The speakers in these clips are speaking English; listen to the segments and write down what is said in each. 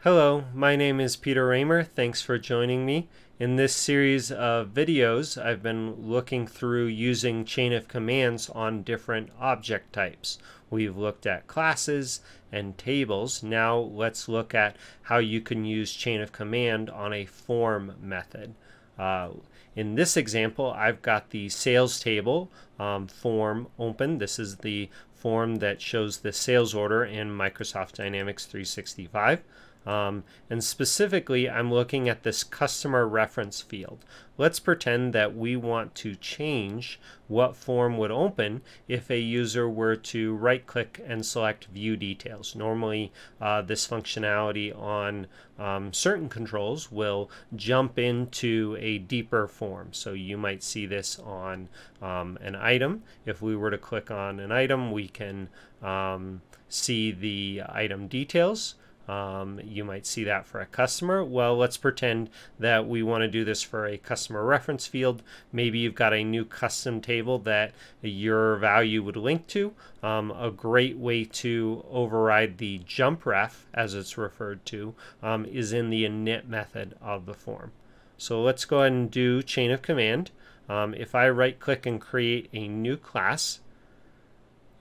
Hello, my name is Peter Ramer. Thanks for joining me. In this series of videos, I've been looking through using chain of commands on different object types. We've looked at classes and tables. Now let's look at how you can use chain of command on a form method. Uh, in this example, I've got the sales table um, form open. This is the form that shows the sales order in Microsoft Dynamics 365. Um, and specifically, I'm looking at this customer reference field. Let's pretend that we want to change what form would open if a user were to right click and select view details. Normally, uh, this functionality on um, certain controls will jump into a deeper form. So you might see this on um, an item. If we were to click on an item, we can um, see the item details. Um, you might see that for a customer. Well, let's pretend that we want to do this for a customer reference field. Maybe you've got a new custom table that your value would link to. Um, a great way to override the jump ref, as it's referred to, um, is in the init method of the form. So let's go ahead and do chain of command. Um, if I right click and create a new class,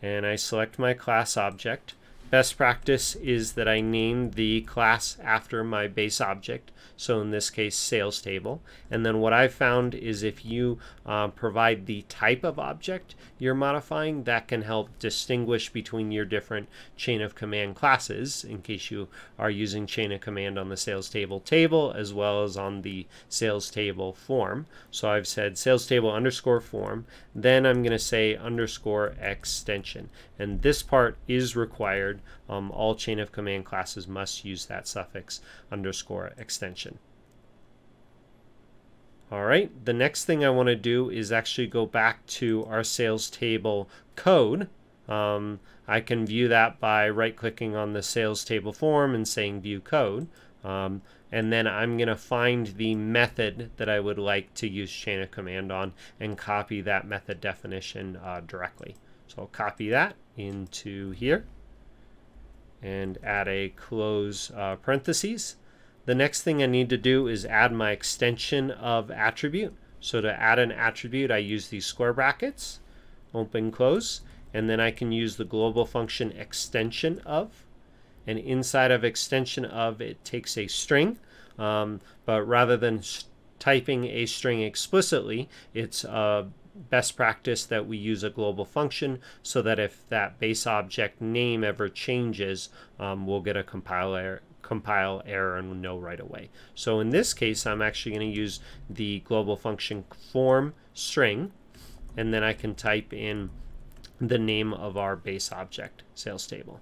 and I select my class object, Best practice is that I name the class after my base object, so in this case sales table. And then what I've found is if you uh, provide the type of object you're modifying, that can help distinguish between your different chain of command classes in case you are using chain of command on the sales table table as well as on the sales table form. So I've said sales table underscore form, then I'm going to say underscore extension. And this part is required um, all chain of command classes must use that suffix underscore extension. All right, the next thing I want to do is actually go back to our sales table code. Um, I can view that by right clicking on the sales table form and saying view code. Um, and then I'm going to find the method that I would like to use chain of command on and copy that method definition uh, directly. So I'll copy that into here and add a close uh, parentheses. The next thing I need to do is add my extension of attribute. So to add an attribute, I use these square brackets, open, close, and then I can use the global function extension of. And inside of extension of, it takes a string, um, but rather than typing a string explicitly, it's a best practice that we use a global function so that if that base object name ever changes, um, we'll get a compile error, compile error and know right away. So in this case, I'm actually going to use the global function form string, and then I can type in the name of our base object, sales table.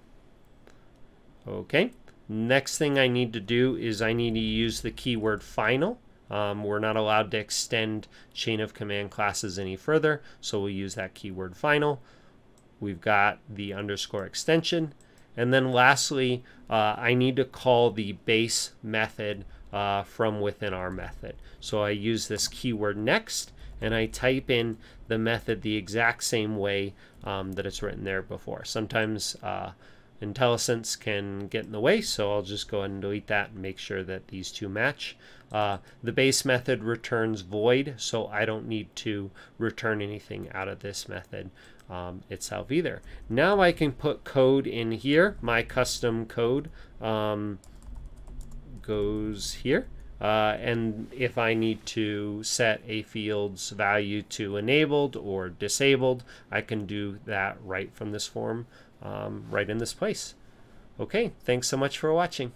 Okay, next thing I need to do is I need to use the keyword final um, we're not allowed to extend chain of command classes any further, so we'll use that keyword final. We've got the underscore extension. And then lastly, uh, I need to call the base method uh, from within our method. So I use this keyword next, and I type in the method the exact same way um, that it's written there before. Sometimes uh, IntelliSense can get in the way, so I'll just go ahead and delete that and make sure that these two match. Uh, the base method returns void, so I don't need to return anything out of this method um, itself either. Now I can put code in here. My custom code um, goes here. Uh, and if I need to set a field's value to enabled or disabled, I can do that right from this form, um, right in this place. Okay, thanks so much for watching.